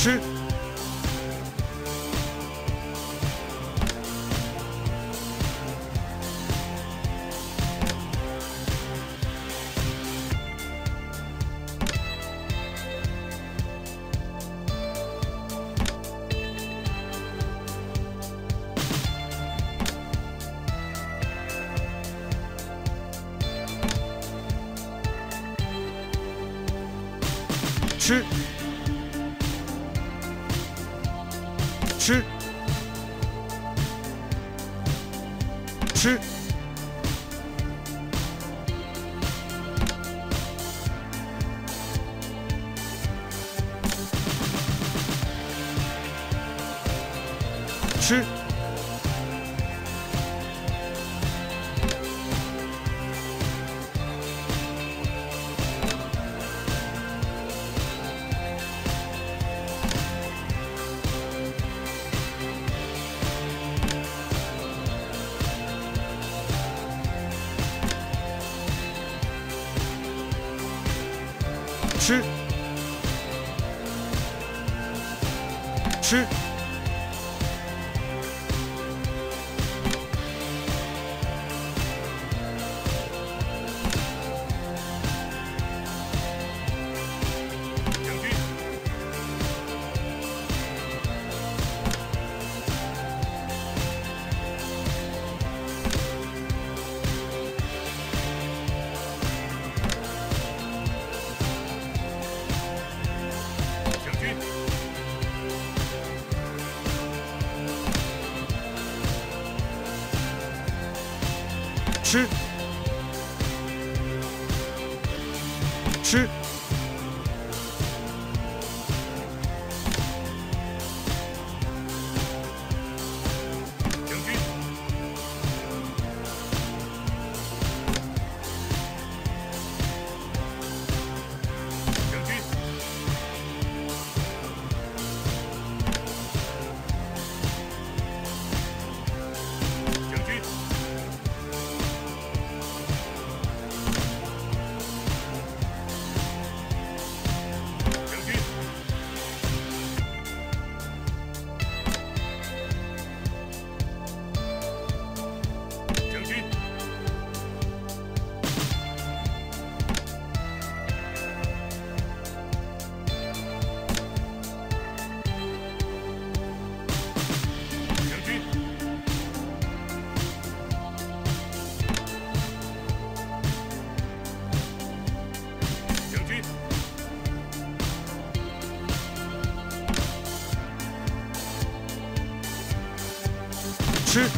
吃，吃，吃，吃，吃，吃，吃，吃，吃，吃，